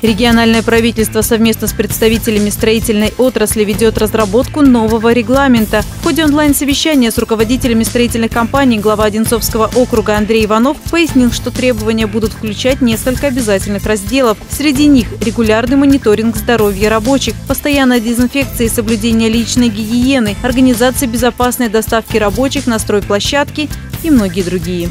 Региональное правительство совместно с представителями строительной отрасли ведет разработку нового регламента. В ходе онлайн-совещания с руководителями строительных компаний глава Одинцовского округа Андрей Иванов пояснил, что требования будут включать несколько обязательных разделов. Среди них регулярный мониторинг здоровья рабочих, постоянная дезинфекция и соблюдение личной гигиены, организация безопасной доставки рабочих на стройплощадки и многие другие.